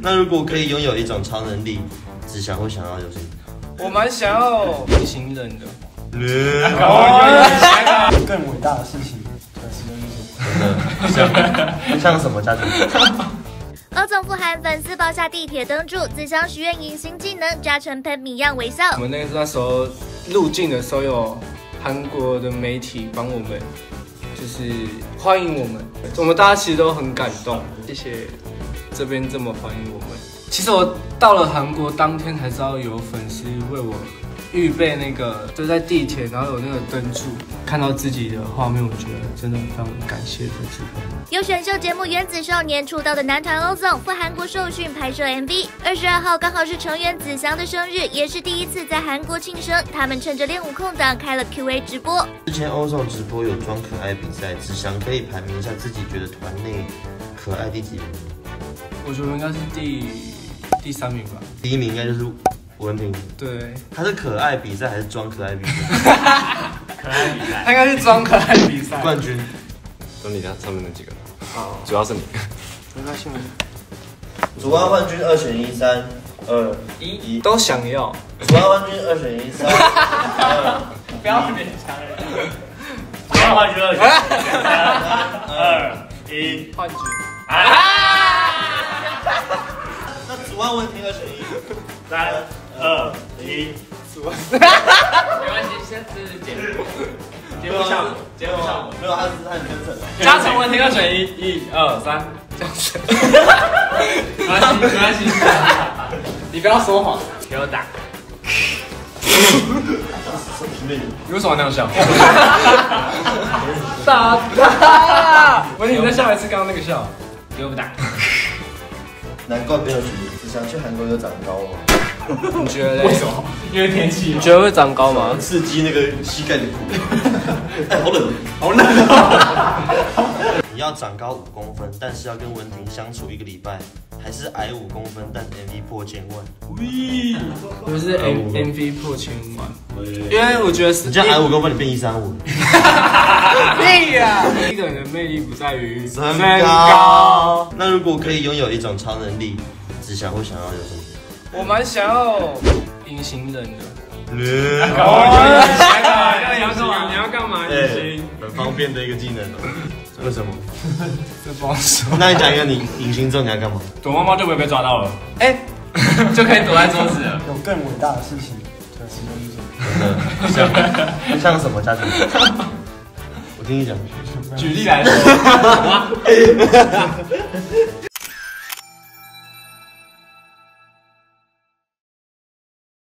那如果可以拥有一种超能力，子祥会想要有什么？我蛮想要隐形人的。更伟大的事情，短时间就做。像像什么家庭？欧总富含粉丝包下地铁灯柱，自相许愿隐形技能，加成喷米样微笑。我们那个那时候入境的时候，有韩国的媒体帮我们，就是欢迎我们，我们大家其实都很感动，谢谢这边这么欢迎我们。其实我到了韩国当天才知道有粉丝为我预备那个，就在地铁，然后有那个灯柱，看到自己的画面，我觉得真的非常感谢粉丝朋友们。由选秀节目《原子少年》出道的男团欧总赴韩国受训拍摄 MV。二十二号刚好是成员子祥的生日，也是第一次在韩国庆生。他们趁着练舞空档开了 QA 直播。之前欧总直播有装可爱比赛，子祥可以排名一下自己觉得团内可爱第几名？我觉得应该是第第三名吧。第一名应该就是文凭，对，他是可爱比赛还是装可爱比赛？他应该是装可爱比赛。冠军。就你那上面那几个，好，主要是你。没关系，主要冠军。二选一，三二一。都想要。主要冠军。二选一，三二不要勉强人。主要冠军。二选三二一，冠军。那主要文平二选一，三二一，没关系，先这是节目，节目效果，节目效果。没有，他是他很真诚。加成文听二选一，一二三，这样子。没关系，没关系，你不要说谎，给我打。你为什么那样笑？打他！文婷，你再笑一次刚刚那个笑，给我打。难怪没有去，只想去韩国有长高吗？你觉得嘞？为什么？因为天气你。觉得会长高吗？刺激那个膝盖的骨。哎，好冷，好冷哦！你要长高五公分，但是要跟文婷相处一个礼拜，还是矮五公分，但 MV 破千万？不是 M M V 破千万，因为我觉得是你这样矮五公分，你变一三五。屁呀！一个人的魅力不在于身高。那如果可以拥有一种超能力，志祥会想要有什么？我蛮想要隐形人的。哦，你要干嘛？你要干嘛？隐形。很方便的一个技能哦。为什么？这不好说。那你讲一个，你隐形之后你要干嘛？躲猫猫就不会被抓到了，哎，就可以躲在桌子了。有更伟大的事情，短时间就做。像像什么家庭？我听一下。举例来说，